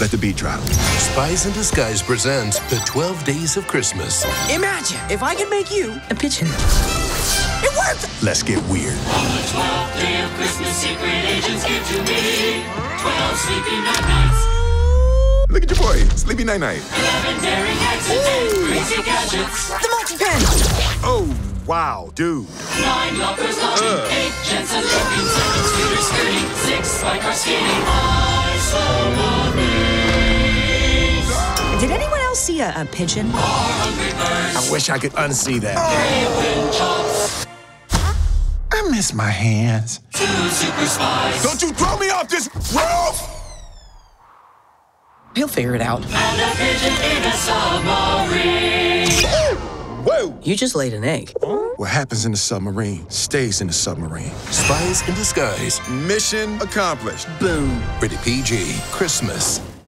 Let the beat drop. Spies in Disguise presents The 12 Days of Christmas. Imagine if I could make you a pigeon. It worked! Let's get weird. On the 12th day of Christmas, secret agents give to me 12 sleepy night nights. Look at your boy, Sleepy Night Night. 11 daring acts and 10 crazy gadgets. The multi-pen! Oh, wow, dude. 9 lockers lodging. 8 Jensen looking. 7 scooter skirting. 6 spy car skating. Movies. Did see a, a pigeon? 4 hungry birds. I wish I could unsee that. 3 wind chops. I miss my hands. 2 super spies. Don't you throw me off this roof! He'll figure it out. And a pigeon in a submarine. Whoa! You just laid an egg. What happens in the submarine stays in the submarine. Spies in Disguise. Mission accomplished. Boom. Pretty PG. Christmas.